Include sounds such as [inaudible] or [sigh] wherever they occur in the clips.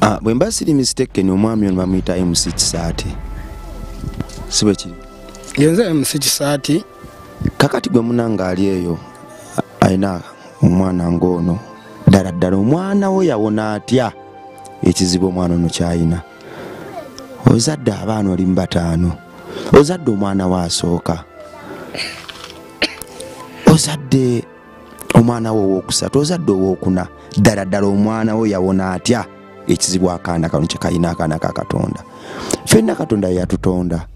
Ah, bwe mba siri mistaken omwami ono bamuyita mc kisaati. Si bwe kiri genze mc kisaati. Kakati gwe munanga ali eyo a- alina omwana ng'ono. Ddala ddala omwana we yawona atya? Ekizibu omwana ono kyayina. Ozadde abaana oli mu bataano. Ozadde omwana we asooka. Ozadde omwana we owokusatu ozadde owokuna. Ddala ddala omwana we yawona atya ekizibu akaana kano kyekayina akaana ka katonda. Ffenna katonda yeyatutonda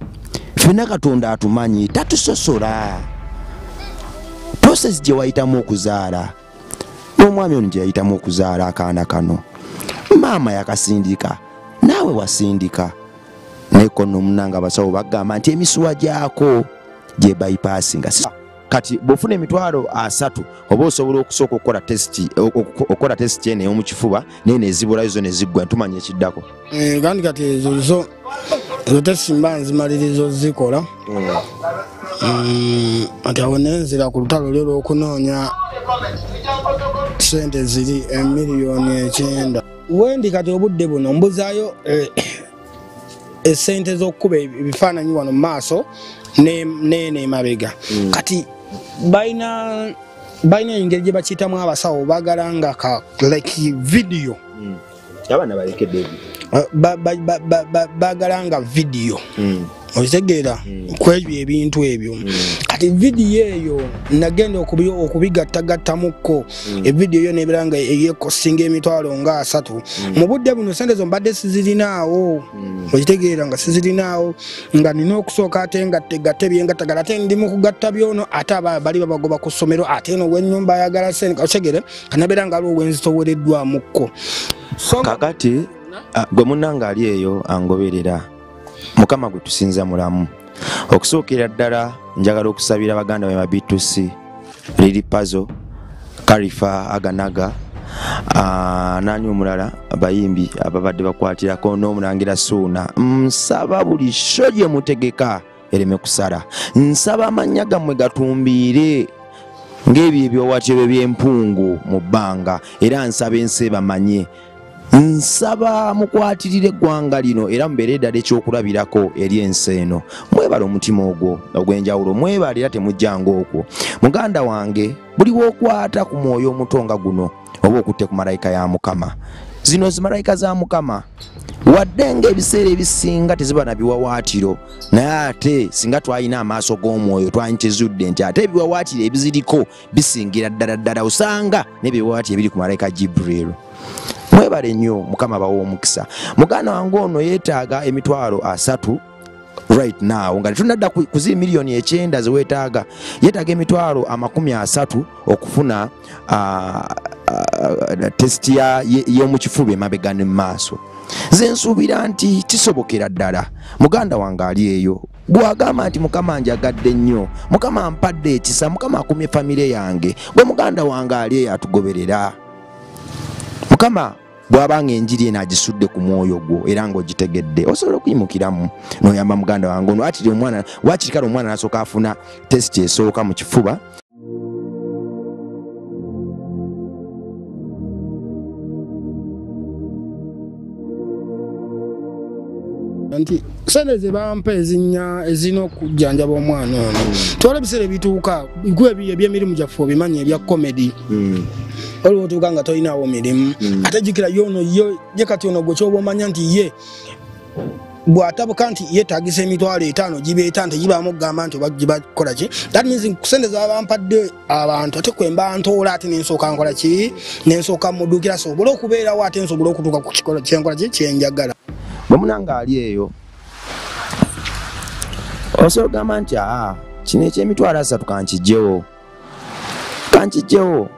ffenna katonda atumanyi tatusosola. Process gye wayitamu okuzaala. N'omwami ono gye yayitamu okuzaala akaana kano. Maama yakasindika naawe wasindika. Naye kono omunanga abasawo bagamba nti emisuwa gyako gye bypassinga Si- kati bw'ofuna emitwalo asatu oba osobola okusooka okukola tesiti okukola tesiti eno ey'omukifuba naye nezibulayo zo neziggwa ntumanya ekiddako. Eh, kandi kati ezo zo ezo tesimba nzimalirizo zikola. Mm, ati awo nenzira ku lutalo lyo lw'okunoonya sente ziri emiliyoni ekyenda. Wendi kati obudde buno mbuzaayo eh, esente z'okukuba ebifaananyi wano mu maaso ne- neeno emabega kati balina balina engeri gye bakiyitamu abasawo baagala nga ka like video. Abaana balekedde Uh, ba- ba- ba- ba- ba- baagala nga vidiyo okitegeera kwebyo ebintu ebyo. Kati vidiyo eyo nagenda okubi- okubigattagattamuko. Evidiyo yo nebeera nga eyekosinga emitwalo nga asatu. Mu budde buno sente zo mbadde sizirinaawo. Okitegeera nga sizirinaawo nga nina okusooka ate nga tegatte byengattagala ate ndi mu kugatta byono ate aba bali babagoba ku ssomero ate eno wenyumba ayagala sente okitegere kanabeera nga aliwo wenzitowereddwamukko so kakati gwe munanga ali eyo angoberera mukama gwe tusinza mulamu. Okusookera ddala njagala okusabira baganda be mabitusi liri pazo kalifa aganaga nani omulala abayimbi ababadde bakwatirako n'omulangira suuna. Nsaba buli sho gye mutegeka ereme kusala. Nsaba amannya gammwe gatumbiire ng'ebyo ebyowatiro by'empungu mu bbanga era nsaba ensi bamanye nsaba mukwatirire eggwanga lino era mubeere eddala ekyokulabirako eri ensi eno. Mwebale omutima ogwo ogw'enjawulo mwebale era temujjanga okwo. Muganda wange buli wookwata ku mwoyo omuto nga guno oba okutte ku malayika ya mukama. Zino zimalayika za mukama. Wadde ng'ebiseera ebisinga teziba na biwawaatiro naye ate singa twalina amaaso g'omwoyo twanyitezudde nti ate ebiwawaatiro ebiziriko bisingira ddala ddala osanga n'ebiwawaatiro ebiri ku malayika jibuliru mwebale nnyo mukama bawa omukisa. Muganda wange ono yeetaaga emitwalo asatu right now nga tetunadda ku ku ziri miliyoni ekyenda zeweetaaga yeetaaga emitwalo amakumi asatu okufuna tesiti ya- ye- y'omukifuba emabega ne mu maaso. Nze nsuubira nti kisobokera ddala. Muganda wange ali eyo. Bwagamba nti mukama njagadde nnyo mukama ampadde ekisa mukama akumye famire yange gwe muganda wange ali eyo atugoberera. Mukama bw'abanga enjiri eno agisudde ku mwoyo gwo era ng'ogitegedde osobola okuyimukiramu. N'oyamba muganda wange ono wakiri omwana wakiri kale omwana nasooka afuna tesiti esooka mu kifuba? Nti sente zebampa ezinya ezirina okujjanjaba omwana ono twala ebiseera ebituuka gwe ebyemirimu gyaffe obimanyi ebya komedi oliwo otuuka nga tolinawo mirimu. Ate jjukira ye ono ye ye kati ono gwe kyoba omanya nti ye bw'atabuka nti yeetagisa emitwalo etaano gibeeta nti gibaamu okugamba nti gibakola ki? That means kusente zabampadde abantu ate kwe mba ntoola ate nensooka nkola ki? Nensooka mudduukira sobole okubeerawo ate nsobole okutuuka ku kikola kyenkola ki? Kyenjagala bwe munanga ali eyo osobola okugamba nti aa kino ekyemitwalo asatu kankijjewo kankijjewo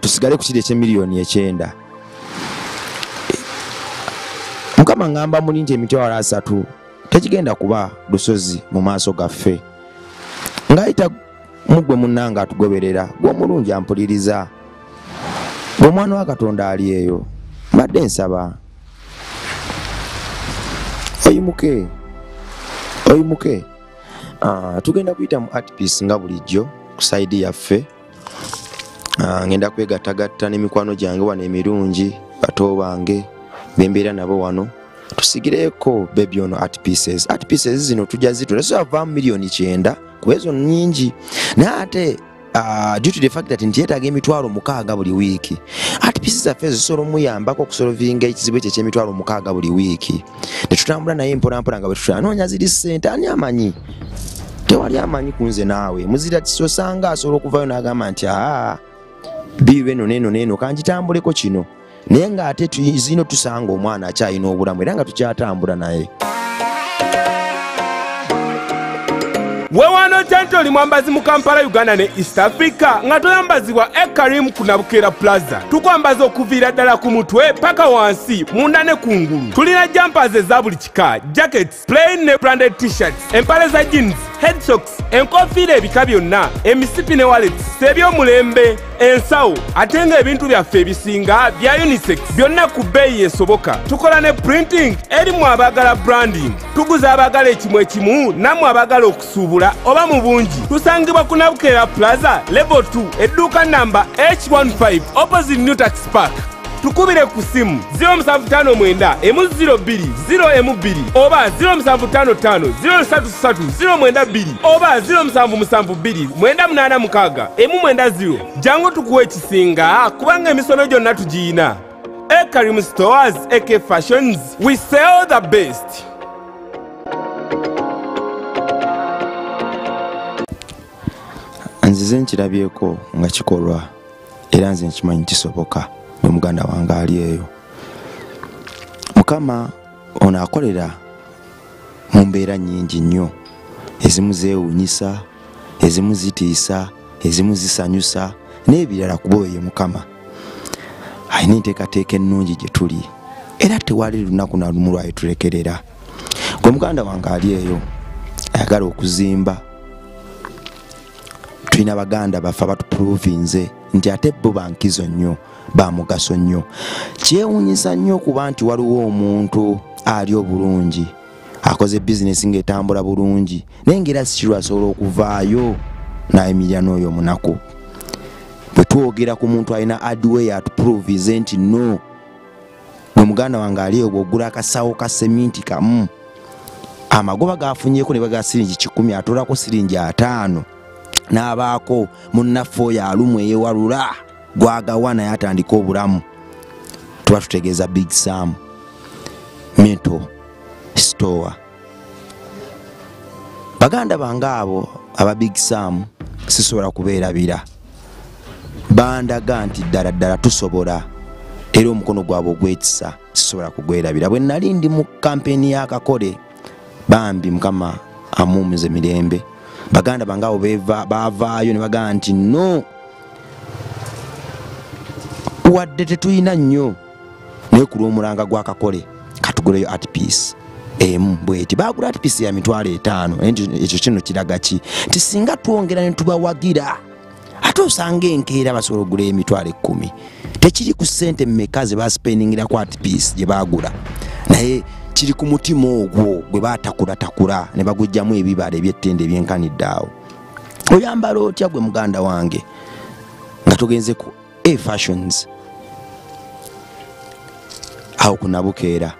tusigale ku kiri ekyemiliyoni ekyenda. Mukama ngamba muli nti emitwalo asatu tekigenda kuba lusozi mu maaso gaffe. Ng'ayita muggwe munnanga atugoberera gw'omulungi ampuliriza. Bw'omwana wa katonda ali eyo mbadde nsaba. Oyimuke oyimuke Ah, tugenda kuyita mu artpiece nga bulijjo ku saidi yaffe. Ah, ngenda kwegattagatta n'emikwano gyange wano emirungi bato bange bembeera nabo wano. Tusigireko bebi ono art pieces. Art pieces zino tujja zitula zivaamu miliyoni kyenda kuba ezo nyingi. Naye ate uh, due to the fact that nti yeetaaga emitwalo mukaaga buli wiiki. Art pieces zaffe zisobola omuyambako okusolovinga ekizibu ekyo eky'emitwalo mukaaga buli wiiki. Netutambula naye mpolampola nga bwe tutanoonya ziri ssente ani amanyi? Tewali amanyi ku nze naawe. Muzira tisosanga asobola okuvayo n'agamba nti aa biibe eno neeno neeno kanjitambuleko kino. Naye ng'ate zino tusanga omwana akyalina obulamu era nga tukyatambula naye. Weewano kyante oli mwambazi mu kampala uganda ne east africa nga toyambazibwa ekarim ku nabukera plaza. Tukwambaza okuviira ddala ku mutwe paka wansi munda ne kungulu. Tulina jampers eza buli kika jackets plain ne branded t-shirts empale za jeans headsocks enkofiira ebika byonna emisipi ne wallets sebyomulembe ensawo ate ng'ebintu byaffe ebisinga bya unisex byonna ku bbeeyi esoboka. Tukola ne printing erimu abaagala branding. Tuguza abaagala ekimu ekimu nammwe abaagala okusuubula oba mu bungi. Tusangibwa ku nabukera plaza level 2 edduuka namba h15 opposite new tax park tukubire ku simu 0759 emu 02 0m2 oba 0755 033 092 oba 0772 986 emu 90 jangu tukuwa ekisinga kubanga emisono gyonna tugiyina. Ekarim stores ek fashions we sell the best. Nzize nkirabyeko nga kikolwa era nze nkimanyi kisoboka ne muganda wange ali eyo. Mukama ono akolera mu mbeera nnyingi nnyo. Ezimu zeewuunyisa ezimu zitiisa ezimu zisanyusa n'ebirala kuba oyo ye mukama. Alina enteekateeka ennungi gye tuli. Era tewali lunaku na lumu lwalitulekerera gwe muganda wange ali eyo ayagala okuzimba tulina baganda baffe abatupuruvinze nti ate bo bankizo nnyo bamugaso nnyo. Kyewuunyisa nnyo okuba nti waliwo omuntu ali obulungi akoze bizinesi ng'etambula bulungi naye ngaera sikirwa asobola okuvaayo nayimirira n'oyo omunaku bwe twogera ku muntu alina adway atupuruvize nti no gwe muganda wange ali eyo bw'ogula akasawo ka seminti kamu amagoba gafunyeko ne baga siringi kikumi atoolako siringi ataano n'abaako munnaffe oyo alumu eyewalula gwagawa naye atandika obulamu. Tuba tutegeeza big sam mento store baganda bange abo aba big sam sisobola kubeerabira. Bandaga nti ddala ddala tusobola era omukono gwabwe ogwetisa sisobola kugwerabira. Bwe nali ndi mu kampeni y'akakole bambi mukama amuumiza emirembe baganda bange abo baavaayo ne bagamba nti no. Wadde tetulina nnyo. Naye ku lw'omulanga gw'akakole katuguleyo atpiece emu bweti bagula atpiece ya mitwalo etaano. Ekyo kino kiraga ki? Nti singa twongera ne tubawagira ate osanga enkeera basobola okugula emitwalo ekkumi. Tekiri ku ssente mmeka ze basipendingiraku atpiece gye bagula naye kiri ku mutima ogwo gwe batakulatakula ne bagujjamu ebibala ebyettende ebyenkanidde awo. Oyambala otya gwe muganda wange nga tugenze ku a fashions? Awo ku nabukeera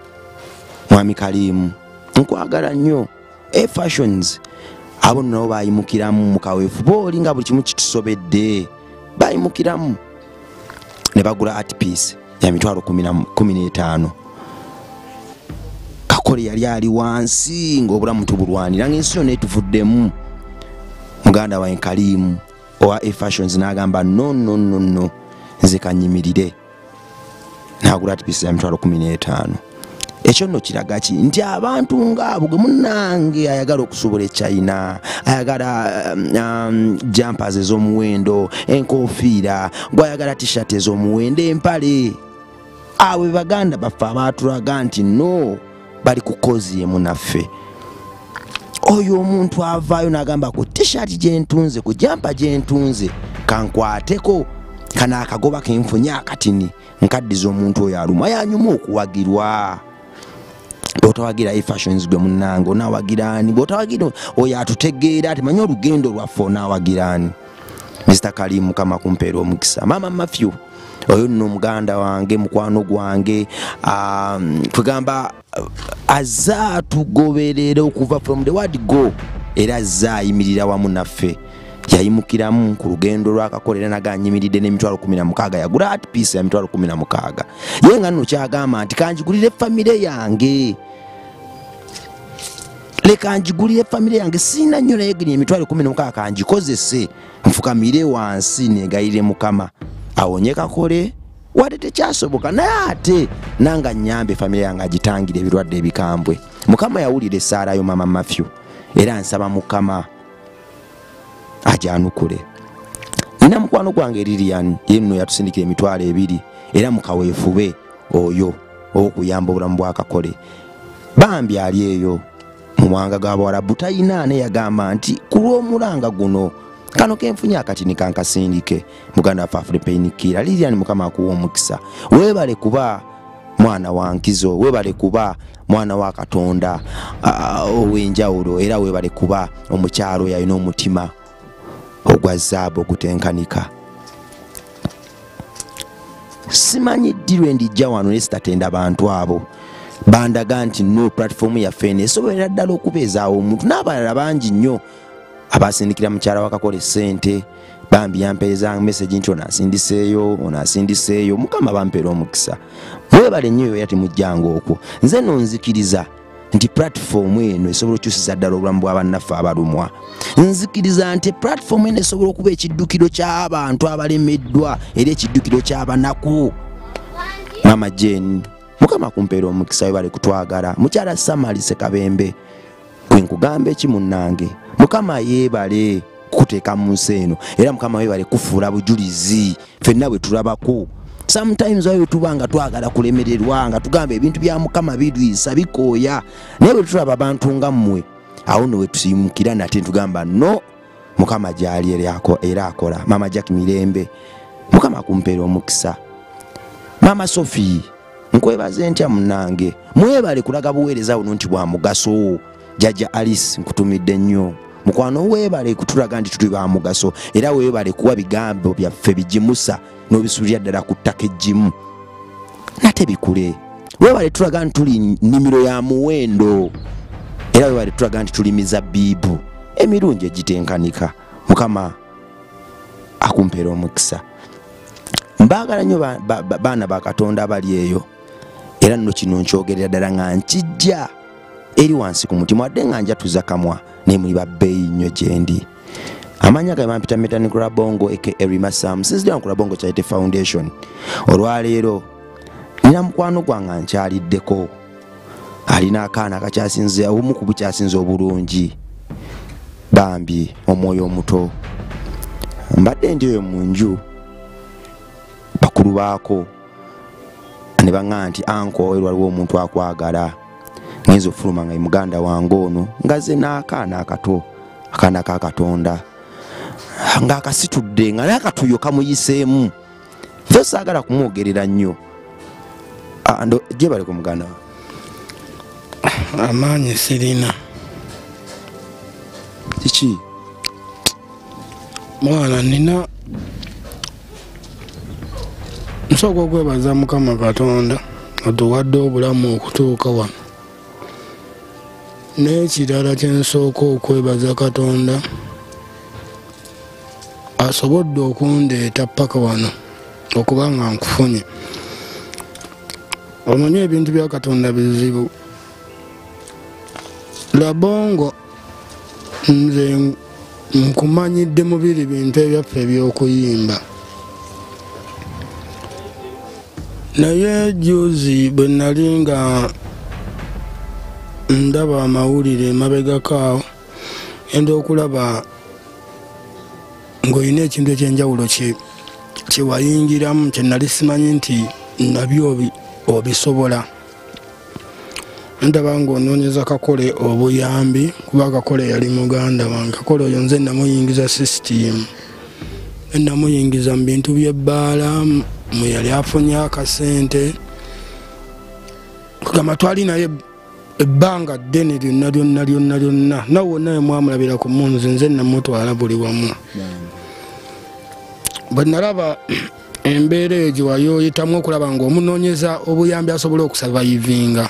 mwami kalimu nkwagala nnyo a fashions. Abo nabo bayimukiramu mukaweefu booli nga buli kimu kitusobedde bayimukiramu ne bagula atpiece ya mitwalo kumi n'etaano kakole yali ali wansi ng'obulamu tubulwanira ng'ensi yonna etuvuddemu. Muganda wange kalimu owa efashions n'agamba no no no no nze kanyimirire. N'agula atipisi ya mitwalo kumi n'etaano. Ekyo nno kiraga ki? Nti abantu ngaabo gwe munnange ayagala okusobola echina ayagala um, jampers ez'omuwendo enkofiira gwayagala tishat ez'omuwendo empale. Abo baganda baffe abatulaga nti no bali ku kozi emu naffe oyo omuntu avaayo n'agamba ku tishati gyentunze ku jampa gyentunze kankwateko kana akagoba kenfunye akatini nkaddiza omuntu oyo aluma yanyuma okuwagirwa. Bwotawagira efashions gwe munange onawagirani bwotawagira oyo atutegeera ati manye olugendo lwaffe onawagirani mr kalimu mukama kumpeera omukisa. Mama mafyu oyo nno muganda wange mukwano gwange um, tugamba uh, azze atugoberera okuva from the word go era azze ayimirira wamu naffe. Yayimukiramu ku lugendo lwakakolera naganyimiridde n'emitwalo 16 yagula at piece ya mitwalo 16 ye nga nno kyagamba nti kanjigulire famire yange. Leka njigulire famire yange siina nnyo naye giri emitwalo 16 kangikozese nfukamire wansi negayire mukama awonye kakole. Wadde tekyasoboka. Naye ate nanga nyambe famire yange agitangire ebirwadde ebikambwe. Mukama yawulira essaalayo mama mafyu era nsaba mukama ajanukule nina mukwano gwange lilian yenno yatusindikira emitwalo ebiri. Era mukaweefube oyo owokuyamba obulamu bwakakole bambi ali eyo mu mwanga gw'abawalabu talina ne yagamba nti ku lw'omulanga guno kano kenfunye akatini kankasindike muganda waffe afulipeinikira lilian mukama akuwa omukisa. Weebale kuba mwana wa nkizo weebale kuba mwana wa katonda ow'enjawulo era weebale kuba omukyalo oyo alina omutima ogwa zaabu ogutenkanika. Simanyi ddi lwe ndijja wano naye sitatenda bantu abo? Bandaga nti no platform yaffe eno esobolera ddala okubeezaawo omuntu n'abalala bangi nnyo abasindikira mukyala wakakola esente bambi yampeereza message nti ono asindiseeyo ono asindiseeyo mukama bampeera omukisa. Mwebale nnyo eyo era temujjanga okwo. Nze no nzikiriza nti platform eno esobola okukyusiza ddala obulamu bw'abannaffe abalumwa. Nzikiriza nti platform eno esobola okuba ekiddukiro ky'abantu abalemeddwa era ekiddukiro ky'abanaku. Mama jen mukama kumpeera omukisa we bali kutwagala. Mukyala samali sekabembe kwenkugamba eki munnange mukama yeebale kuteeka mu nsi eno era mukama weebale kufuula bujulizi ffenna bwe tulabako. Sometimes wayo tuba nga twagala kulemererwa nga tugamba ebintu bya mukama birwisa bikooya naye bwe tulaba abantu nga mmwe awo no wetusiyimukira nate ntugamba no mukama gyali era ako- era akola. Mama jack mirembe mukama akumpeera omukisa. Maama sophie nkwebaze ntya munange mwebale kulaga buweereza buno nti bwa mugaso jajja alice nkutumidde nnyo. Mukwano weebale kutulaga nti tuli ba mugaso era weebale kuwa bigambo byaffe bigimusa n'obisuulira ddala ku ttaka eggimu. Nate bikule weebale tulaga nti tuli nnimiro ya muwendo era weebale tulaga nti tuli mizabbiibu emirungi egitenkanika. Mukama akumpeera omukisa. Mbaagala nnyo ba- ba- ba- baana ba katonda abali eyo era nno kino nkyogerera ddala nga nkijja eri wansi ku mutima wadde nga njatuza kamwa naye muli babbeeyi nnyo gyendi amanya ga mampita metanikula bongo eke erimasam sinzidira nkula bongo charity foundation. Olwaleero nina mukwano gwange nkyaliddeko. Alina akaana akakyasinze obumu ku bukyasinze obulungi. Bambi omwoyo omuto. Mbadde ndi eyo mu nju bakulu baako. Ne baŋŋa nti anko eri waliwo omuntu akwagala ngenza ofuluma nga muganda wange ono nga ze n'akaana akato akaana ka katonda. Ng'akasitudde nga naye akatuyo kamuyiseemu. Fe saagala kumwogerera nnyo. Ah, gye bali ku muganda wa? Amaanyi sirina. Kiki? Mwana nina nsooka okwebaza mukama katonda atuwadde obulamu okutuuka wano n'ekirala kyensooka okwebaza katonda asobodde okundeeta paka wano okuba nga nkufunye. Omanyi ebintu bya katonda bizibu. Labongo nze nkumanyidde mu biri bintu ebyaffe ebyokuyimba. Naye juzi bwe nali nga ndaba amawulire emabegakaawo enda okulaba ng'olina ekintu ekyenjawulo kye- kyewayingiramu kyenali simanyi nti nabyo obi- obisobola. Ndaba ng'onoonyeza kakole obuyambi kuba kakole yali muganda wange. Kakole oyo nze namuyingiza sisitimu namuyingiza mu bintu byebbaala mwe yali afunye akasente. Kugamba twali naye ebbanga ddene lyonna lyonna lyonna lyonna. Nawe wonna wemwamulabira ku munzi nze namutwala buli wamu. Bwe nalaba [clears throat] embeera eyo gyewayoyitamu okulaba ngaomunoonyeza obuyambi asobole okusavayivinga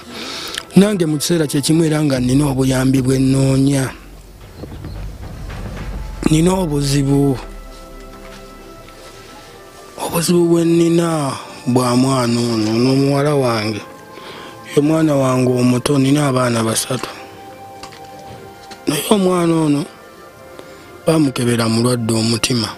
nange mu kiseera kyekimu era nga nina obuyambi bwennoonya nina obuzibu. Obuzibu bwennina bwa mwana ono n'omuwala wange omwana wange omuto nina abaana basatu. Naye omwana ono bamukebera mulwadde omutima.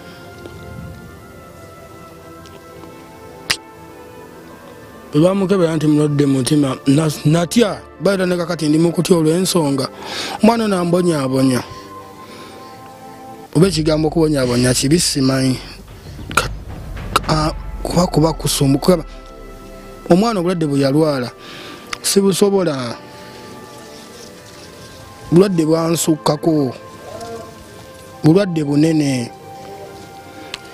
Bwebamukebera nti mulwadde mutima na- natya? Baera ne kakati ndi mukutya olw'ensonga. Omwana ono ambonyaabonya. Oba ekigambo okubonyaabonya kibi simanyi. Kuba kuba kusumbuka omwana obulwadde bwe yalwala sibusobola. Bulwadde bwansukkako. Bulwadde bunene.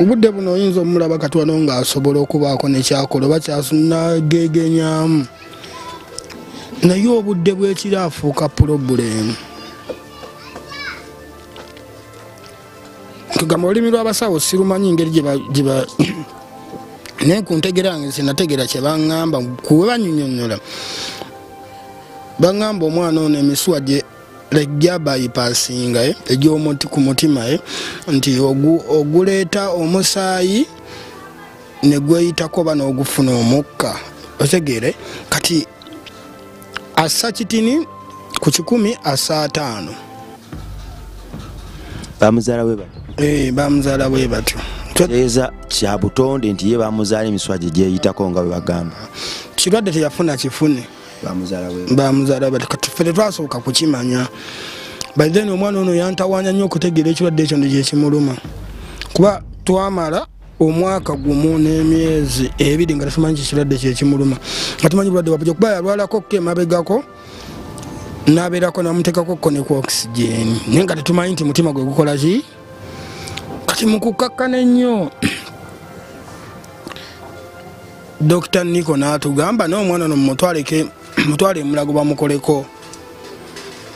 Obudde buno oyinza omulaba kati wano ng'asobola okubaako nekyakola oba kyanagegenyamu naye obudde bwekiri afuuka pulobulemu kugamba olulimi lw'abasawo sirumanyi ngeri gye ba- gye ba- [coughs] naye ku ntegera yange sinategera kye baŋŋamba kuwe banyonyonyola baŋŋamba omwana ono emisuwa gye lejja bayipasinga eh, egy'omuti ku mutima eh, nti ogu- oguleeta omusaayi ne gweyitako oba n'ogufuna omukka. Otegeere kati assa kitini ku kikumi assa ataano. Bamuzaala we bati Eh, bamuzaala bwe batyo. Tegeeza kya butonde nti ye bamuzaala emiswa gye gyeyitako nga bwe bagamba. Kirwadde teyafuna kifune bamuzaala kati ffe tetwasooka kukimanya. By then omwana ono yantawanya nnyo okutegeera ekirwadde ekyo ndyekimuluma kuba twamala omwaka gumu n'emyezi ebiri nga tetumanyi kikirwadde kyekimuluma. Nga tumanyi bulwadde bwabuja kuba yalwalako ko emabegako nabeerako namuteekako ko ne ku oxygen. Naye nga tetumanyi nti mutima gwe gukola ki? Kati mukukakkana ennyo dr niko n'atugamba n'omwana ono mumutwaleke [clears throat] mutwale emulago bamukoleko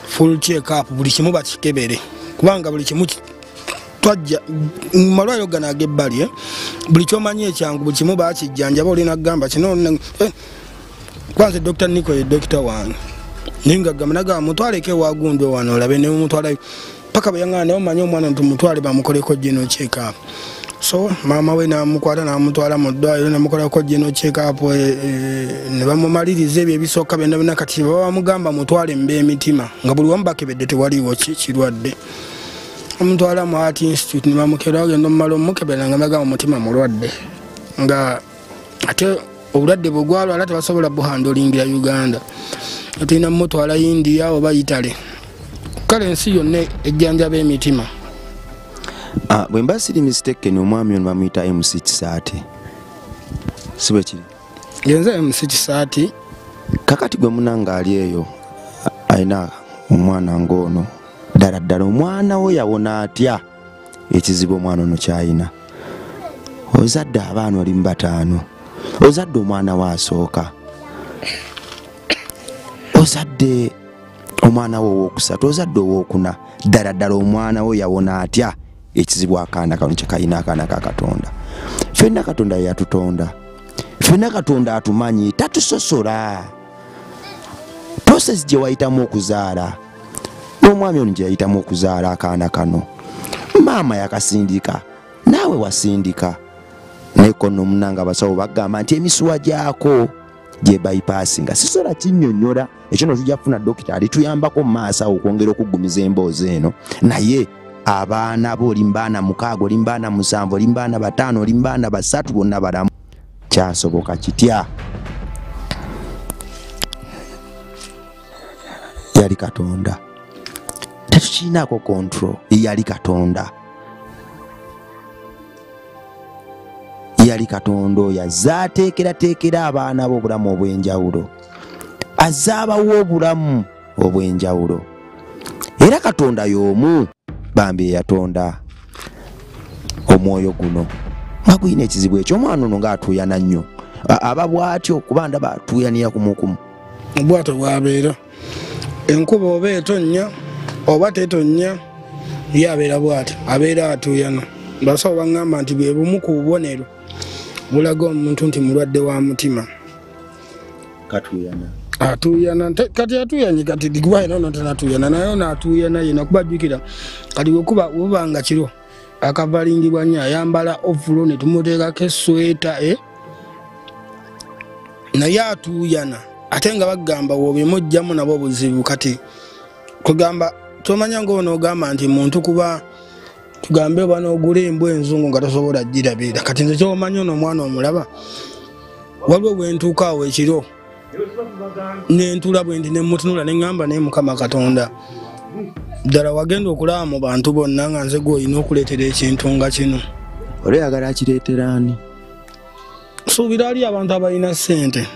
full check up buli kimu bakikebere. Kubanga buli kimu ki- twajja mu malwaliro gano ag'ebbali eh, buli kyomanyi ekyangu buli kimu bakijjanjaba olina kugamba kino eh, kwanza dr niko ye dokita wange. Naye nga gamba nagamba mutwaleko ewagundwe wano olabe nemumutwalayo paka bweyaŋŋana naye omanyi omwana tumutwale bamukoleko gino check up so maama we namukwata namutwala mu ddwaliro namukolako gino check up eh, eh, ne bamumaliriza ebyo ebisooka byonna byonna. Kati baba bamugamba mutwale mba emitima nga buli wamu bakebedde tewaliiwo ki- kirwadde. Omutwala mu art institute ne bamukebera bagenda omumala omukebera nga bagamba omutima mulwadde. Nga ate obulwadde bwe gwalwala tebasobola buhandolingira uganda. Tulina mumutwala india oba itale kale ensi yonna ejjanjaba emitima bwe mba siri mistaken omwami ono bamuyita mc kisaate si bwe kiri genza mc kisaati. Kakati gwe munanga ali eyo alina omwana ng'ono. Ddala ddala omwana we yawona atya ekizibu omwana ono kyayina? Ozadde abaana oli mu bataano. Ozadde omwana we asooka. Ozadde omwana we owokusatu ozadde owokuna. Ddala ddala omwana we yawona atya ekizibu akaana kano kyekayina akaana ka katonda. Ffenna katonda ye yatutonda. Ffenna katonda atumanyi tatusosola. Process gye wayitamu okuzaala. N'omwami ono gye yayitamu okuzaala akaana kano. Maama yakasindika naawe wasindika. Naye kono munanga abasawo bagamba nti emisuwa gyako gye bypassinga. Sisobola kinnyonnyola. Ekyo no tujja kufuna dokita alituyambako mu maaso awo okwongera okuggumiza emboozi eno. Naye abaana bo oli mbaana mukaaga oli mbaana musanvu oli mbaana bataano oli mbaana basatu bonna balamu. Kyasoboka kitya? Yali katonda. Tetukiinaako control yali katonda. Yali katonda oyo azze ateekerateekera abaana be obulamu obw'enjawulo. Azze abawa obulamu obw'enjawulo. Era katonda y'omu bambi eyatonda omwoyo guno. Nga gulina ekizibu ekyo. Omwana ono ng'atuuyana nnyo. Aba bw'atyo kuba ndaba atuuyanira kumukumu obwato bwabeera. Enkuba oba etonnya oba tetonnya ye abeera bwati abeera atuuyana. Basawo baŋŋamba nti bwe bumu ku bubonero bulaga omuntu nti mulwadde wa mutima. Katuyana atuyana kati atuyanyi kati dikubaina ono tanatuyana naye ono atuyana yena kubajjukira kati wekuba wuba nga kiro akavalingibwa nnyo ayambala ovulo ne tumuteekako esweta e? Naye atuyana ate nga bagamba wobyemujjamu nabo obuzibu kati kugamba tomanya ngaonoogamba nti muntu kuba tugambe oba n'ogula embwa enzungu nga tosobola girabirira kati nze kyomanya ono omwana omulaba waliwo bwentuuka awo ekiro nentula bwe ndi nemutunula neŋŋamba naye mukama katonda ddala wagenda okulaba mu bantu bonna nga nze gweolina okuleetera ekintu nga kino. Olweyagala akireetera ani? Suubira ali abantu abalina ssente.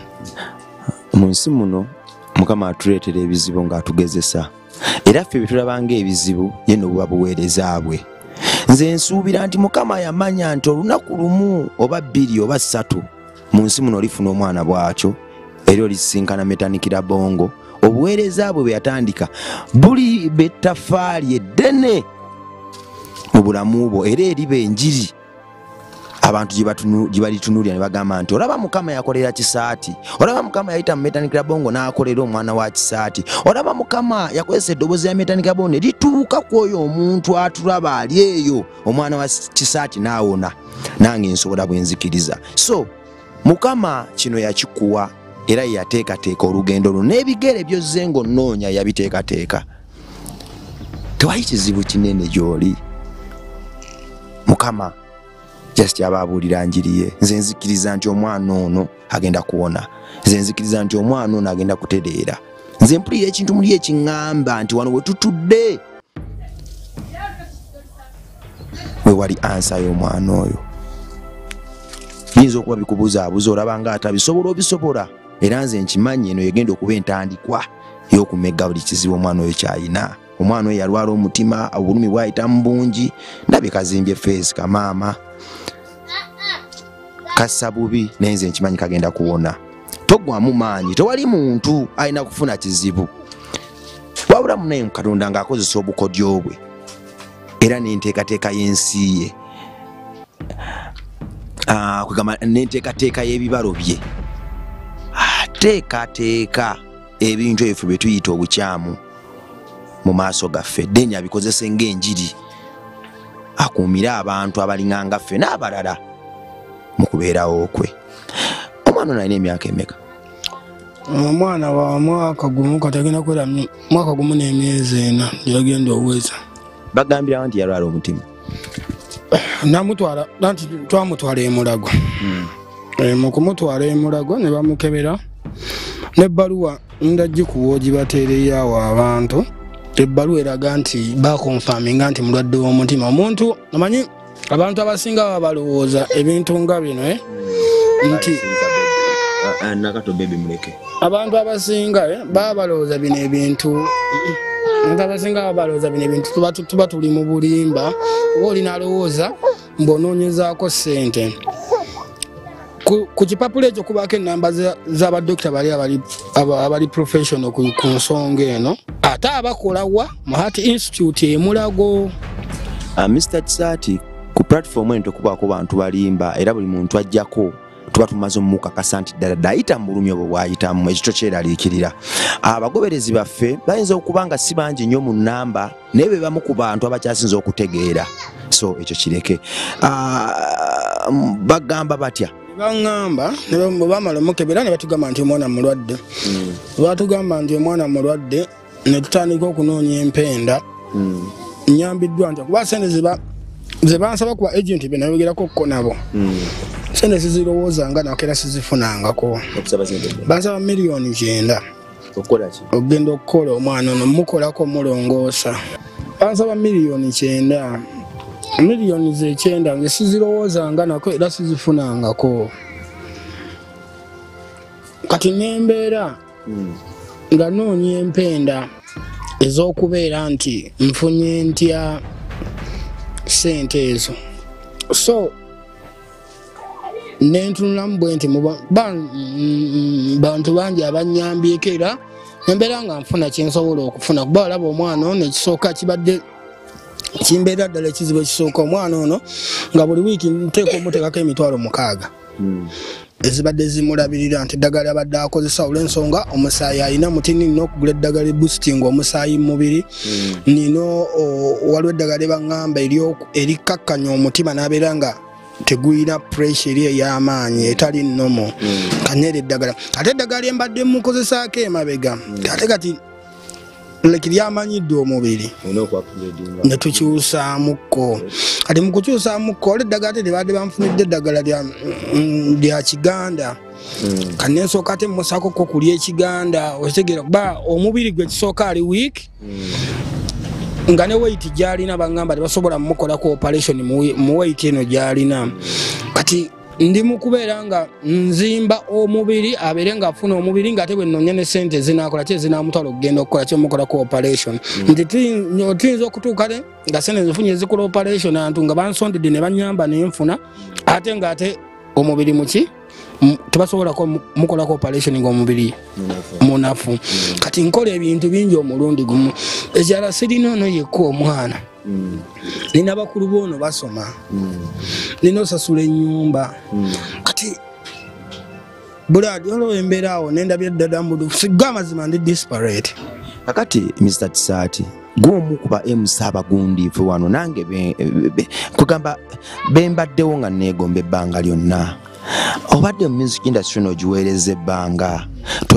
Mu nsi muno mukama atuleetera ebizibu ng'atugezesa era ffe byetulaba ng'ebizibu ye ne buba buweereza bwe. Nze nsuubira nti mukama yamanya nti olunaku lumu oba bbiri oba ssatu mu nsi muno olifuna omwana bwakyo era olisinkana metanikira bongo. Obuweereza bwe bwe yatandika buli bettafaali eddene mu bulamu bwo era eriba enjiri. Abantu gye balitunuulira ne bagamba nti olaba mukama yakolera kisaati olaba mukama yayita mu metanikira bongo n'akolera omwana wa kisaati olaba mukama yakozesa eddoboozi ya metanikira bongo ne lituuka ku oyo omuntu atulaba ali eyo omwana wa kisaati n'awona. Nange nsobola bwenzikiriza so mukama kino yakikuwa era ye yateekateeka olugendo luno n'ebigere byozze ng'onnoonya yabiteekateeka. Tewali kizibu kinene gy'oli. Mukama just aba abuulira njiri ye. Nze nzikiriza nti omwana ono agenda kuwona. Nze nzikiriza nti omwana ono agenda kutereera. Nze mpulira ekintu muli ekiŋŋamba nti wano we tutudde. We wali ansa y'omwana oyo. Biyinza okuba bikubuzaabuza olaba nga atabisobola obisobola era nze nkimanyi eno yegenda okuba entandikwa y'okumegga buli kizibu omwana oyo kyayina. Omwana oyo yalwala omutima obulumi bwayita mu bungi ndabye kazimbye feesi kamaama. Kassa bubi naye nze nkimanyi kagenda kuwona. Togwamu maanyi tewali muntu alina kufuna kizibu. Wabula munaye katonda ng'akozesa obukodyo bwe era n'enteekateeka y'ensi ye. Ah, kwegamba n'enteekateeka y'ebibalo bye ateekateeka ebintu ebyo ffe bye tuyita obukyamu mu maaso gaffe. Deni abikozese ng'enjiri akuumire abantu abalinganga ffe n'abalala mu kubeerawo kwe. Omwana ono alina emyaka emeka? Omwana wa mwaka gumu kati agenda kwera mwaka gumu n'emyezi ena gyagenda oweza bagambirawo nti yalwala omutima. Namutwala anti twamutwala emulago Eh, mu kumutwala emulago ne bamukebera nebbaluwa ndagikuwa ogibateereyoawo abantu. Ebbaluwa eraga nti bakonfaminga nti mulwadde w'omutima. Omuntu amanyi abantu abasinga baba balowooza ebintu nga bino eh, nti nakato bebi muleke. abantu abasinga eh, baba balowooza bino ebintu. Abantu abasinga baba balowooza bino ebintu. Tuba tu- tuba tuli mu bulimba. Oba olina alowooza mbwonoonyezaako ssente ku kipapula ekyo kubaako enamba za- z'abadokita bali abali- aba- abali professional ku nsonga eno. Ate abakola wa? Mu heart institute emulago mr tsati ku platform eno tekubaako bantu balimba era buli muntu ajjako tuba tumaze omumukakasa nti ddala dayita mu bulumi obwo bwayitamu ekito kyeraliikirira. Abagoberezi baffe bayinza okuba nga si bangi nnyo mu namba naye be bamu ku bantu abakyasinza okutegeera. So ekyo kireke. Ah, bagamba batya baŋŋamba ne bwe bamala omukebera ne batugamba nti omwana mulwadde. Batugamba nti omwana mulwadde ne tutandika okunoonya empenda. Nyambiddwa nti kuba sente zeba ze bansaba kuba agenti be nayogerako kko nabo. Sente sizirowoozanga nako era sizifunangako. Bansaba miliyoni kyenda. Okugenda okukola omwana ono mukolako mulongoosa bansaba miliyoni kyenda miliyoni zekyenda nge sizirowoozanga nako era sizifunangako. Kati nembeera nga noonya empenda ez'okubeera nti nfunye ntya sente ezo. So nentunulamu bwe nti mm, bantu bangi abanyambyeko era nembeera nga nfuna kyensobola okufuna kuba olaba omwana ono ekisooka kibadde kimbeera ddala ekizibu ekisooka omwana ono nga buli wiiki nteeka omuteekako emitwalo mukaaga. Ezibadde zimulabirira nti eddagala abadde akozesa olw'ensonga omusaayi alina mutini nina okugula eddagala boosting omusaayi mu mubiri nina o- waliwo eddagala ebaŋŋamba erikkakkanya omutima n'abeera nga teguyina pressure eri ey'amaanyi etali nnomo. Kanyeera eddagala. Ate eddagala lyembadde mukozesaako emabega. Ate kati leki lyamanyiddwa omubiri ne tukyusaamukko kati mu kukyusaamukko olwo eddagala te lyebadde banfunidde eddagala lya mm, kiganda. Kati nensooka ate musaakoko kulya ekiganda okitegeera kuba omubiri gwe kisooka ali wiiki nga ne weight gyalina bagamba tebasobola mumukolako operation mu weight eno gyalina. Kati ndi mu kubeera nga nzimba omubiri abeere ngaafuna omubiri ngaate bwe nonya ne sente zinakola ki ezinamutwala okugenda okukola kyomukolako operation. Nti tuyi- tuyinza okutuuka ne nga sente zifunye ezikola operation antu nga bansondedde ne banyamba nenfuna ate ngaate omubiri muki mu- mukolako operation ngaomubiri munafu. kati nkola ebintu bingi omulundi gumu. Ekyala sirina ono yekka omwana nina bakulu boono basoma. Nina osasula enyumba kati buladi olwo embeera awo nendabya eddada mudu siga amazima ndi disparate. Kakati mr tisati gwomu kuba emusa abagundiivu wano nange kugamba bembaddewo nga neegomba ebbanga lyonna. Obadde mu music industry nogiweereza ebbanga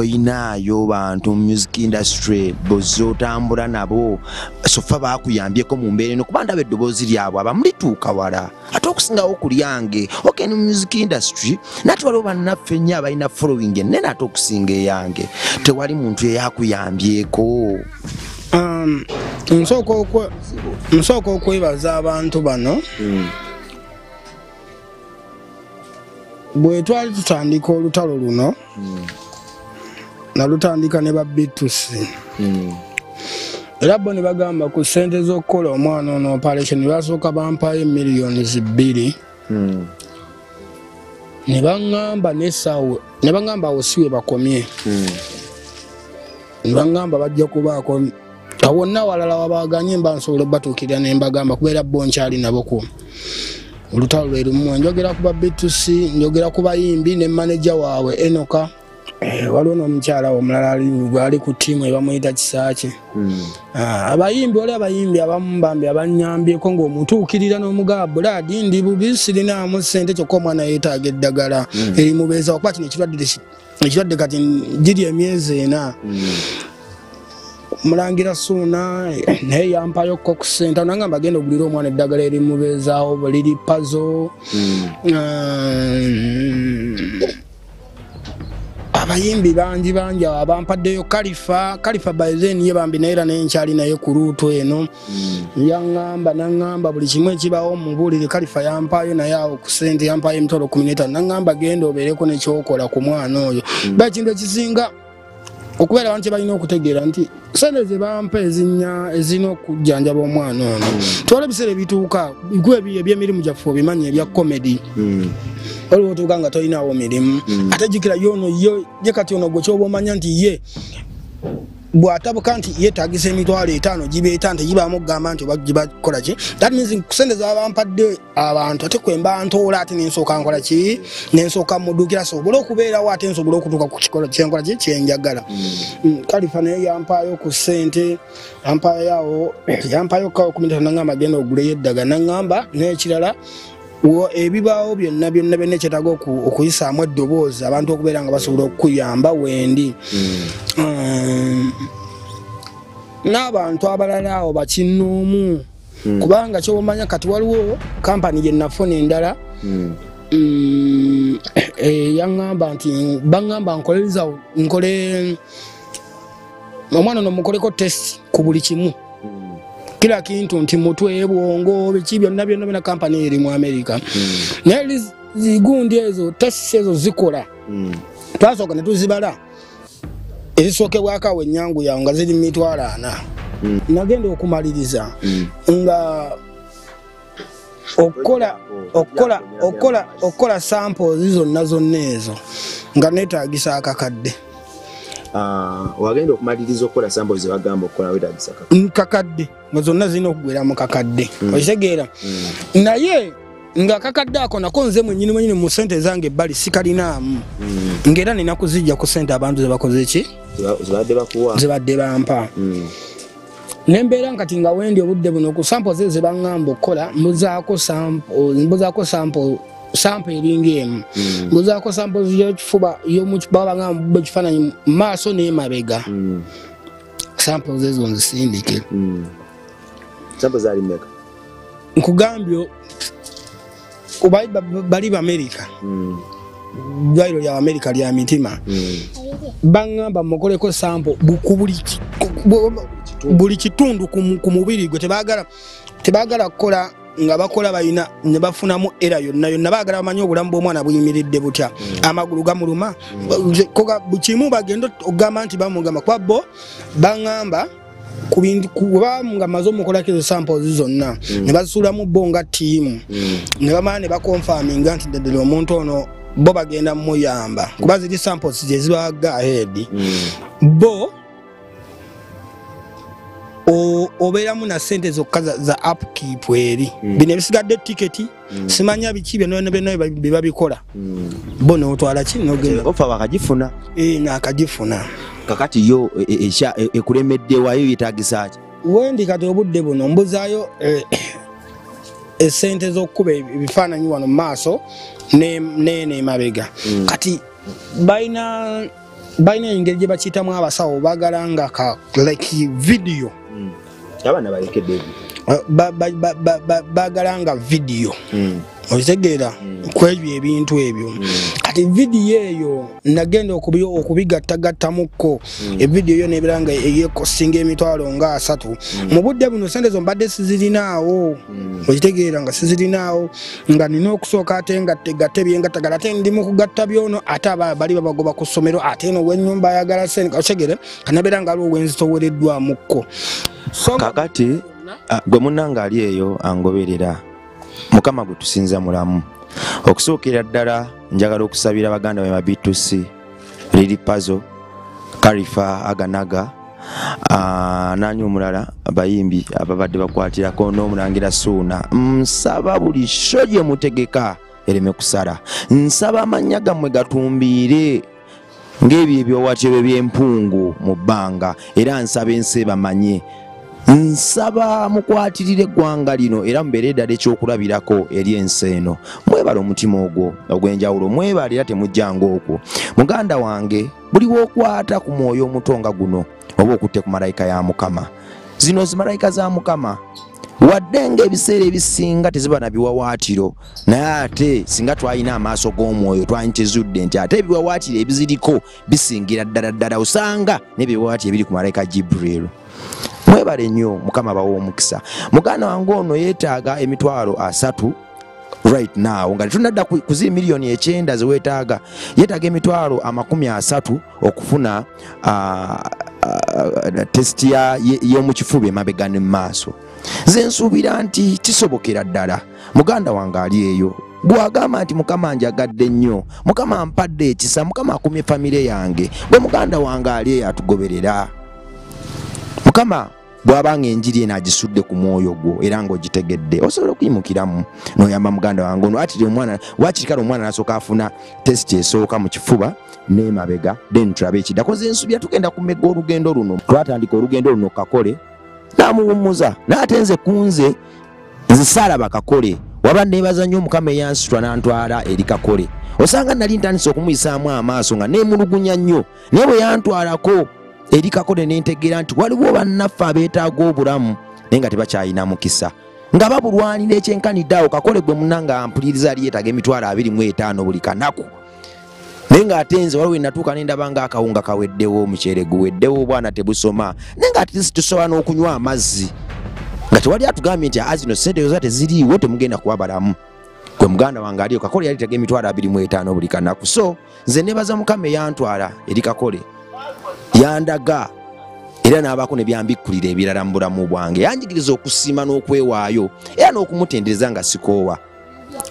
toyinaayo bantu mu music industry boze otambula nabo. Sofa bakuyambyeko mu mbeera eno kuba ndaba eddoboozi lyabwe abamu lituuka wala. Ate okusingawo ku lyange okeni mu music industry nate waliwo bannaffe nnyo abalina following enene ate okusinga eyange. Tewali muntu eyakuyambyeko. Um, nsooka okwe- nsooka okwebaza abantu bano. Bwe twali tutandika olutalo luno nalutandika ne babitusi era bo ne bagamba ku sente z'okukola omwana ono operation basooka bampayo miliyoni zibbiri ne baŋŋamba nesawo ne baŋŋamba awo siwe bakomye. Ne baŋŋamba bajja kubaako awo wonna walala wabaganye mba nsobola obatuukirira ne mbagamba kubeera bo nkyali nabo ku. Olutalo lwe lumu njogera ku babitusi njogera ku bayimbi ne maneja waabwe enoka waliwo n'omukyala omulala ali- ali ku ttiimu ebamuyita kisaaki Ah, abayimbi oli abayimbi abamu bambi abanyambyeko ng'omutuukirira n'omugaba buladi ndi bubi sirinaamu sente kyokka omwana yeetaaga eddagala. Erimubeeza okuba kino ekirwadde kati giri emyezi ena. Mulangira suuna eh, naye yampayokko ku sente nangamba agenda ogulira omwana eddagala erimubeezaawo liri pazo abayimbi bangi bangi awo abampaddeyo kalifa kalifa bazen ye bambi naye era naye nkyali naye ku luutu eno. Yaŋŋamba naŋŋamba buli kimu ekibawo mubuulire kalifa yampaayo naye awo ku sente yampaayo emitwalo kumi n'etaano. Naŋŋamba genda obeereko nekyokola ku mwana oyo. Ba ekintu ekisinga okubeera abantu kyebalina okutegeera nti sente zebampa ezinya ezirina okujjanjaba omwana ono. Twala ebiseera ebituuka gu ebyemirimu gyaffe obimanyi ebya komedi waliwo otuuka nga tolinawo mirimu. Ate jjukira ye ono ye ye kati ono gwe kyoba omanya nti ye bw'atabuka nti yeetagisa emitwalo etaano gibeeta nti gibaamu okugamba nti gibakola ki? That means kusente zabampadde abantu ate kwemba ntoola ate nensooka nkola ki? Nensooka mudduukira sobole okubeerawo ate nsobole okutuuka ku kikola kyenkola ki? Kyenjagala Mm, kalifa naye yampaayo ku ssente yampaayo awo yampaayo kawo kumi ttaano naŋŋamba genda oguleyo eddaga naŋŋamba n'ekirala ebibaawo byonna byonna byonna ekyetaaga oku- okuyisaamu eddoboozi abantu okubeera nga basobola okukuyamba wendi. Mm, n'abantu abalala awo bakinnoomu. Kubanga kyobamanya kati waliwo kampani gye nafuna endala. Mm, eh, yaŋŋamba nti baŋŋamba nkolereza nkole omwana ono mukoleko test ku buli kimu kila kintu nti mutwe bwongo biki byonna byonna byonna kampani eri mu amerika naye li- zigundi ezo test ezo zikola. Twasooka ne tuzibala. Ezisookebwako awo ennyangu yawe nga ziri mitwalo ana. Nagenda okumaliriza nga okukola okukola okukola samples zonna zonna ezo nga neetagisa akakadde wagenda okumaliriza okukola sambo zebagamba okukola wetagisaka nkakadde. Nga zonna zirina okugwera mu kakadde. Okitegeera naye nga kakadde ako nako nze mwenyini mwenyini mu sente zange ebbali sikalinaamu ng'era nina kuzijja ku sente abantu zebakoze ki? Zibadde bampa. Nembeera nkati nga wendi obudde buno ku sampo ze zebaŋŋamba okukola mbuzaako sampo sampo eringa emu. Mbuzaako sampo yokifuba yomubabaŋamba ekifaananyi mu maaso n'emabega. Sampo zezo nzisindike. Nkugambye kuba bali bamerika ddwaliro lya amerika lya mitima. Baŋŋamba mukoleko sampo buli kitundu. ku mu- ku mubiri gwe tebagala kukola nga bakola balina ne bafunamu era yonna yonna baagala bamanye obulamu bw'omwana buyimiridde butya. Amagulu gamuluma. Koga bukimu bagenda okugamba nti bamugamba kuba bo baŋŋamba ku bintu- ku- bwe nga maze omukolako ezo samples zonna ne bazisuulamu bo nga ttiimu. Ne bamala ne bakonfaminga nti ddala omuntu ono bo bagenda muyamba kuba ziri samples gyezibaga ahead. Bo o- obeeramu na sente zokka za- upkeep eri. Bino ebisigadde tiketi simanya biki byonna byonna bye babikola. Bo notwala ki nogenda? Ofa bakagifuna. Eh, nakagifuna. Kakati yo e- e- e- ekulemeddewayo yetagisa ki? Wendi kati obudde buno mbuzaayo eh, esente z'okkuba ebifaananyi wano mu maaso ne- neeno emabega kati balina balina engeri gye bakiyitamu abasawo bagala nga like video abaana balekedde ebyo Eh, ba- ba- ba- ba- ba- bagala nga video. Okitegeera ku ebyo ebintu ebyo. Kati vidiyo eyo nagenda okubi- okubigattagattamukko evidiyo yo nebeera nga eyekosinga emitwalo nga asatu. Mu budde buno sente zo mbadde sizirinaawo. Okitegeera nga sizirinaawo nga nina okusooka ate nga tegatte byengattagala ate ndi mu kugatta byono ate bali babagoba ku ssomero ate eno wenyumba ayagala sente okitegere kanabeera nga aliwo wenzitowereddwamukko so nga- kakati gwe munnanga ali eyo angoberera. Mukama gwe tusinza mulamu. Okusookera ddala njagala okusabira baganda be mabitusi liri pazo kalifa aganaga nani omulala abayimbi ababadde bakwatirako n'omulangira suuna. Nsaba buli sho gye mutegeka ereme kusala. Nsaba amannya gammwe gatumbiire ng'ebyo ebyowatyo bye by'empungu mu bbanga era nsaba ensi bamanye nsaba mukwatirire eggwanga lino era mubeere eddala ekyokulabirako eri ensi eno. Mwebale omutima ogwo ogw'enjawulo mwebale era temujjanga okwo muganda wange buli wookwata ku mwoyo omuto nga guno oba okutte ku malayika ya mukama. Zino zi malayika za mukama. Wadde ng'ebiseera ebisinga teziba na biwawaatiro naye ate singa twalina amaaso g'omwoyo twanyitezudde nti ate ebiwawaatiro ebiziriko bisingira ddala ddala osanga n'ebiwawaatiro ebiri ku malayika jibuliru mwebale nnyo mukama bawa omukisa. Muganda wange ono yeetaaga emitwalo asatu right now nga tetunadda ku ku ziri miliyoni ekyenda zeweetaaga yeetaaga emitwalo amakumi asatu okufuna ah, ah, tesiti ya- ye- y'omukifuba emabega ne mu maaso. Nze nsuubira nti kisobokera ddala. Muganda wange ali eyo. Bwagamba nti mukama njagadde nnyo. Mukama ampadde ekisa. Mukama akumye famire yange. Gwe muganda wange ali eyo atugoberera mukama bw'abanga enjiri eno agisudde ku mwoyo gwo era ng'ogitegedde osobola okuyimukiramu. N'oyamba muganda wange ono atiri omwana wakiri kale omwana nasooka afuna tesiti esooka mu kifuba n'emabega then tulabe ekiddako ze nsubira tugenda kumega olugendo luno. Twatandika olugendo luno kakole n'amuwummuza n'ate nze kunze nzisaalaba kakole. Waba neebaza nnyo omukama eyansitwa n'antwala eri kakole. Osanga nali ntandise okumuyisaamu amaaso nga neemulugunya nnyo naye bwe yantwalako eri kakole nentegeera nti waliwo bannaffe abeetaaga obulamu naye nga tebakyalina mukisa. Nga babulwanira ekyenkanidde awo kakole gwe munanga ampuliriza ali yeetaaga emitwalo abiri mu etaano buli kanaku. Naye ng'ate nze waliwo enatuuka nendaba nga akawunga kaweddewo omuceere guweddewo obwana tebusoma. Naye nga ate tusobola n'okunywa amazzi. Nga tewali atugambye nti aa zino sente zoza teziriiwo temugenda kuba balamu. Gwe muganda wange aliyo kakole yali tega emitwalo abiri mu etaano buli kanaku. So nze nebaza mukama eyantwala eri kakole yandaga era n'abaako ne byambikkulira ebirala mu bulamu bwange. Yanjigiriza okusiima n'okwewaayo era n'okumutendereza nga sikoowa.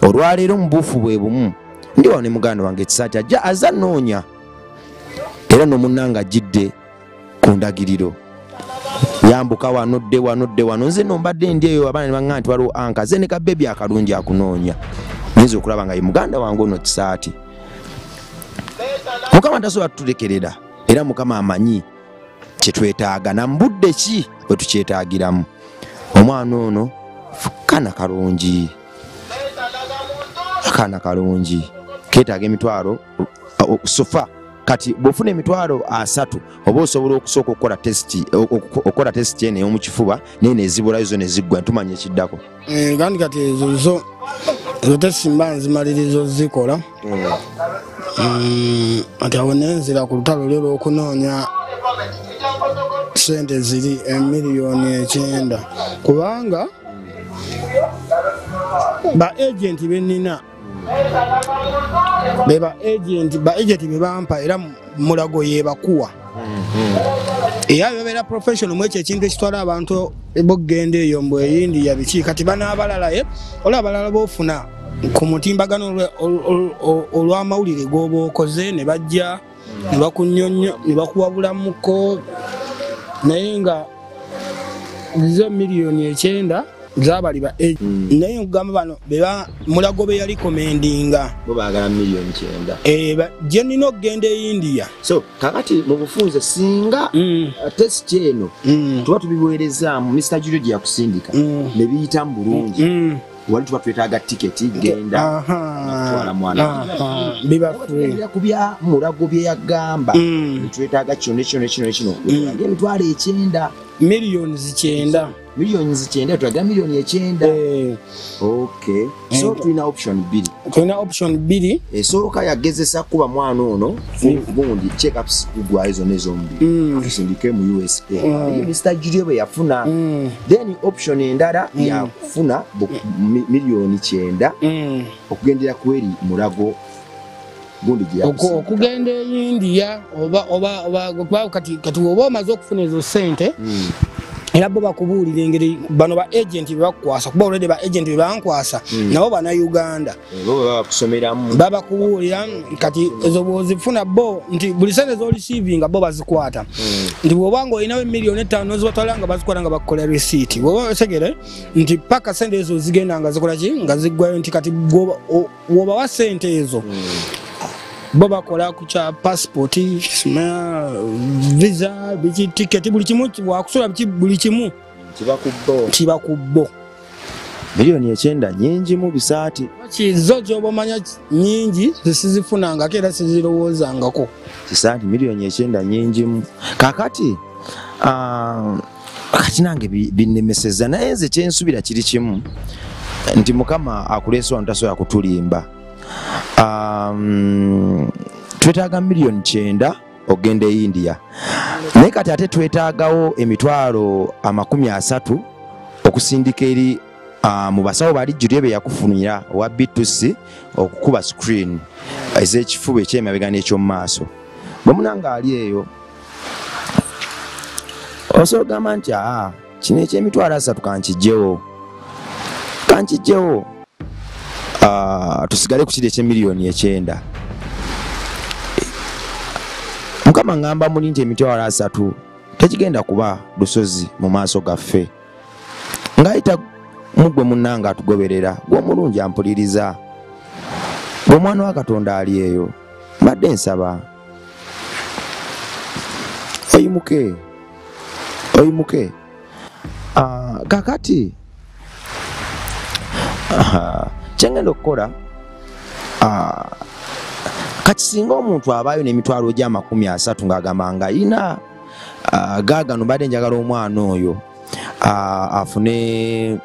Olwaleero mu buufu bwe bumu ndi wano ne muganda wange ekisa kyajja aza nnoonya. Era n'omunnanga ajjidde ku ndagiriro. Yambuka wano dde wano dde wano. Nze no mbadde ndi eyo abaana ne baŋŋa nti waliwo anka. Ze ne kabebi akalungi akunoonya. Nyinza okulaba nga ye muganda wange ono kisaati. Mukama tasobola tutulekerera era mukama amanyi kyetwetaaga nambudde ki bwe tukyetaagiramu? Omwana ono kaana kalungi. Akaana kalungi. Ketaaga emitwalo sofa. Kati bwofuna emitwalo asatu oba osobola okusooka okukola tesiti okukola tesiti eno ey'omukifuba naye nezibulayo zo neziggwa ntumanya ekiddako. Eh, kandi kati ezo zo ezo tesimba nzimalirizo zikola Mm, ati awo nenzira ku lutalo lyo lw'okunoonya sente ziri emiliyoni ekyenda. Kubanga ba agenti benina be ba agenti ba agenti be bampa era mulago yebakuwa era bebeera professional mu ekyo ekintu ekitwala abantu bokgenda eyo mbw eyindiya biki. Kati banaabalalaye olwa abalala bofuna ku mutimbagano olw'amawulire g'oba okoze ne bajja ne bakunyonyo ne bakuwabulamuko naye nga zo miliyoni ekyenda zabali ba ag- naye nkugamba bano beba mulago be yali komendinga bo baagala miliyoni kyenda. Eh, gye nina okugenda e india. So kakati mu bufunze singa Mm, uh, tesiti eno mm, tuba tubiweerezaamu mr julio gye yakusindika ne biyitamu bulungi. Wali tuba twetaaga tiketi genda. Nakutwala mwana. Aha, biba free. Tugendera ku bya mulago bye yagamba. Mm. netwetaaga kino nekino nekino nekino emitwalo ekyenda miliyoni zikyenda. Miliyoni zikyenda tulaga miliyoni ekyenda. Eh, okay. So tulina option bbiri. Tulina option bbiri. Esooka yagezesa kuba mwana ono gundi checkups kugwayo zonna ezomubiri. Mm. tusindike mu usa mr julio bwe yafuna Mm, then option endala yakufuna miliyoni kyenda mm. okugendera ku eri mulago gundi okugenda e india kati oba omaze okufuna ezo sente Mm. era bo bakubuulira engeri bano ba agenti bebakukwasa kuba olwedde ba agenti bebankwasa nabo bannayuganda Eh, babakubuulira kati ezo bwozifuna bo nti buli sente zolisiivinga bo bazikwata. Nti bwoba nga olinawo emiliyoni etaano nozibatwala nga bazikwata nga bakukola resiiti bwoba osegere nti paka sente ezo zigenda nga zikola ki? Nga ziggwayo nti kati bwoba- o- wobawa sente ezo bo bakola ku kya pasipoti sima visa biki tiketi buli kimu wakusula buli kimu. Kiba ku bo. Kiba ku bo. Miliyoni ekyenda nyingi mu bisaati. Kizo kyoba omanya nyingi zisizifunangako era sizirowoozangako. Kisaati miliyoni ekyenda nyingi mu kakati kati nange bi- binnemeseza naye nze kyensubira kiri kimu. Nti mukama akuleese wano tasobola kutulimba twetaaga miliyoni kyenda okgenda e india. Naye kati ate twetaagawo emitwalo amakumi asatu okusindika eri uh, mu basawo bali julie be yakufunira owa b2c okukuba screen. Ez'ekifuba ekyemabega n'ekyomu maaso bwe munanga ali eyo osobola ogamba nti aa kino ekyemitwalo asatu kankijjewo kankijjewo tusigale ku kiri ekyemiliyoni ekyenda. Mukama ŋŋamba muli nti emitwalo asatu tekigenda kuba lusozi mu maaso gaffe. Ng'ayita muggwe munnange atugoberera gw'omulungi ampuliriza. Bw'omwana wa katonda ali eyo mbadde nsaba. Oyimuke oyimuke Ah, kakati Aha. Kyengenda okukola ah, kati singa omuntu abaayo n'emitwalo gy'amakumi asatu ng'agamba nga ayina ah, gaagano mbadde njagala omwana oyo ah, afune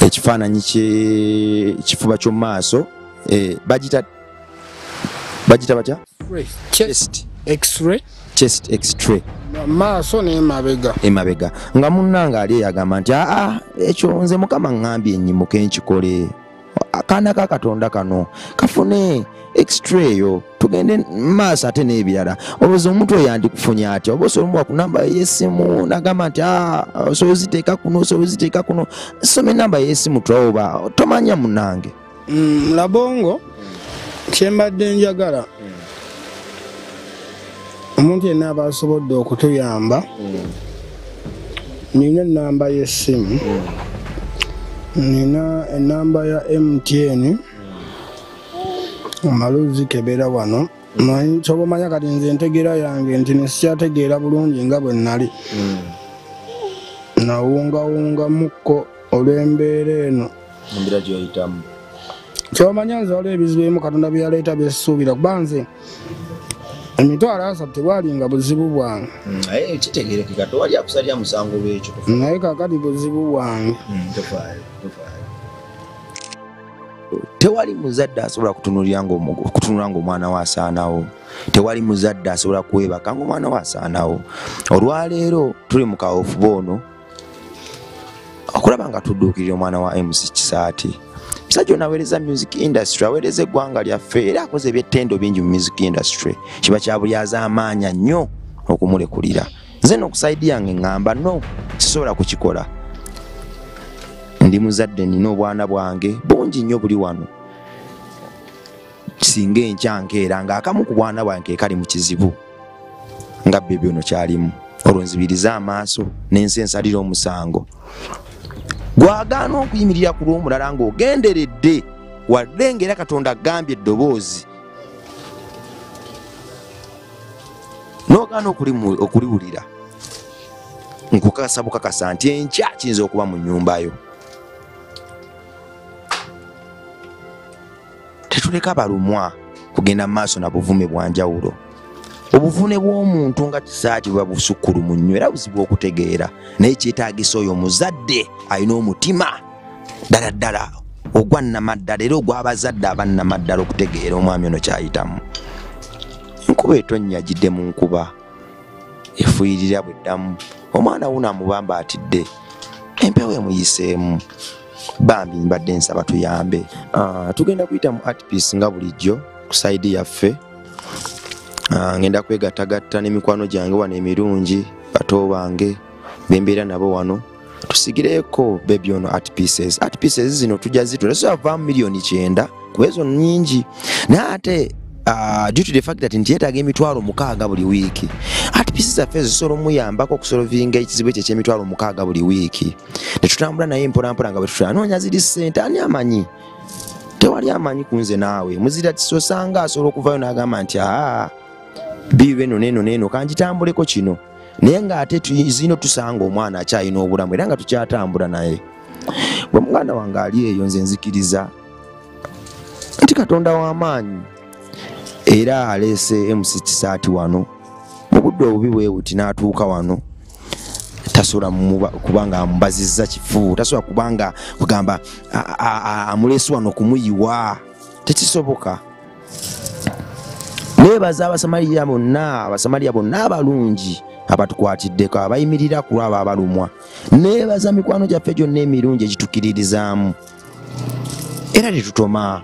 ekifaananyi kye- kifuba ky'omu maaso eh, bagita bagita batya? Chest. X-ray. Maaso nemabega. Emabega. Nga munnanga ali eyagamba nti aa ekyo nze mukama ŋŋambye ennyimuke nkikole akaana ka katonda kano kafune extra eyo tugende maaso ate n'ebirala. Olowooza omuntu oyo andikufunye atya? Oba osobola ku namba y'essimu nagamba nti "Ah, osobola oziteeka kuno osobola oziteeka kuno. Soma enamba y'essimu twawoba tomanya munnange. Mm, labongo kyembadde njagala. Omuntu yenna aba asobodde okutuyamba nina enamba y'essimu nina enamba ya mtn amaluzi kebera wano. Kyoba omanya kati nze entegeera yange nti nesikyategeera bulungi nga bwe nali nawungawungamukko olw'embeera eno. Embeera gyoyitamu kyomanya nze waliwo ebizibu ebimu katonda byeyaleeta byesuubira kuba nze emitwalo asatu tebwalinga buzibu bwange. Naye kitegerekeka tewali akusalya musango lwekyo naye kakati buzibu bwange. Tewali muzadde asobola kutunula ng'omwana we asaanawo tewali muzadde asobola kwebaka ng'omwana we asaanawo olwaleero tuli mu kaofuba ono okulaba nga tudduukirira omwana wa mc kisaati musajja ono aweereza music industry aweereza eggwanga lyaffe era akoze ebyettendo bingi mu music industry. Kiba kya buli azaamaanya nnyo okumulekulira. Nze n'okusaidi yange ŋŋamba no sisobola kukikola. Ndi muzadde nina obwana bwange bungi nnyo buli wano. Singa enkya nkeera ng'akamu ku bwana bwange kali mu kizibu nga bebi ono kyalimu. Olwo nzibiriza amaaso n'ensi ensalira omusango gwagaana okuyimirira ku lw'omulala ng'ogenderedde wadde ng'era katonda agambye eddoboozi. N'ogaana okuliwulira. Nkukakasa bukakasa nti enkya kiyinza okuba mu nnyumbayo tetuleka balumwa kugenda mu maaso na buvume bwa njawulo obuvune bw'omuntu nga kisaati buba busukkulumu nnyo era buzibu okutegeera. Naye kyetaagisa oyo muzadde alina omutima ddala ddala ogwa nnamaddala era ogw'abazadde abannamaddala okutegeera omwami ono kyayitamu. Enkuba etonyagidde mu nkuba efuuyirira bweddamu omwana wuno amubamba atidde empewo emuyiseemu. Bambi mbadde nsaba tuyambe. Ah, tugenda kuyita mu artpiece nga bulijjo ku saidi yaffe ngenda kwegattagatta n'emikwano gyange wano emirungi bato bange bembeera nabo wano. Tusigireeko bebi ono artpieces artpieces zino tujja zitula. Zivaamu miliyoni kyenda kuba ezo nyingi naye ate uh, due to the fact that nti yeetaaga emitwalo mukaaga buli wiiki. Artpieces zaffe zisobola omuyambako okusolovinga ekizibu ekyo eky'emitwalo mukaaga buli wiiki. Netutambula naye mpolampola nga bwetutanoonya ziri ssente ani amanyi? Tewali amanyi ku nze naawe. Muzira tisosanga asobola okuvayo n'agamba nti aa biibe eno neeno neeno kanjitambuleko kino. Naye ng'ate zino tusanga omwana akyalina obulamu era nga tukyatambula naye. Bwe muganda wange ali eyo nze nzikiriza nti katonda w'amaanyi era aleese mc kisaati wano. Mu budde obubi bwe buti n'atuuka wano tasobola kuba nga amubazizza kifu tasobola kuba nga kugamba amuleese wano kumuyiwa tekisoboka neebaza abasamaliya bonna abasamaliya bonna abalungi abatukwatiddeko abayimirira ku lwabo abalumwa. Neebaza mikwano gyaffe gyonna emirungi egitukiririzaamu era tetutoma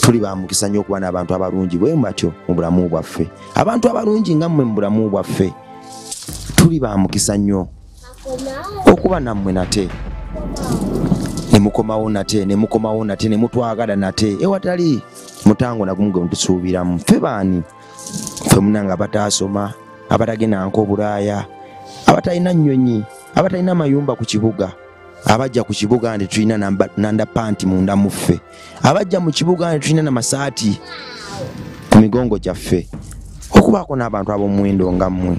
tuli bamukisa nnyo okuba n'abantu abalungi bwe batyo mu bulamu bwaffe. Abantu abalungi nga mmwe mu bulamu bwaffe tuli bamukisa nnyo. Okuba nammwe nate nemukomawo nate nemukomawo nate nemutwagala nate. Ewatali mutango nagumu gwe mutusuubiramu ffe baani? Ffe munanga abataasoma abatagenda nka obulaaya abatalina nnyonyi abatalina mayumba ku kibuga abajja ku kibuga nti tulina namba- nanda panti munda muffe abajja mu kibuga nti tulina namasaati ku migongo gyaffe okubaako n'abantu ab'omuwendo nga mmwe.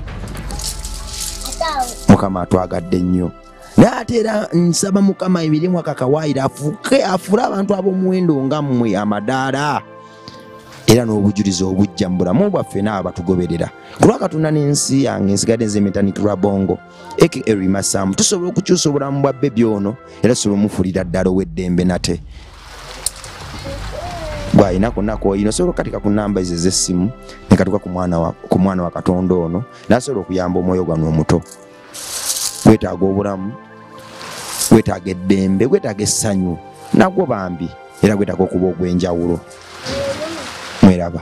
Mukama atwagadde nnyo naye ate era nsaba mukama emirimu akakawaayire afuuke afuule abantu ab'omuwendo nga mmwe amadaala. Era n'obujulizi obujja mu bulamu bwaffe n'abo batugoberera ku lwakatonda n'ensi yange nsigadde nze metanikirwa bongo aka erimasamu tusobola okukyusa obulamu bwa bebi ono era tusobola omufuulira ddala ow'eddembe nate. Gwalina konna koyina osobola okukatika ku namba ezo ez'essimu nekatuka ku mwana wa katonda ono nasobola okuyamba omwoyo gwange omuto gwetaaga obulamu gwetaaga eddembe gwetaaga essanyu nagwo bambi era gwetaaga okuba ogw'enjawulo. Mweraba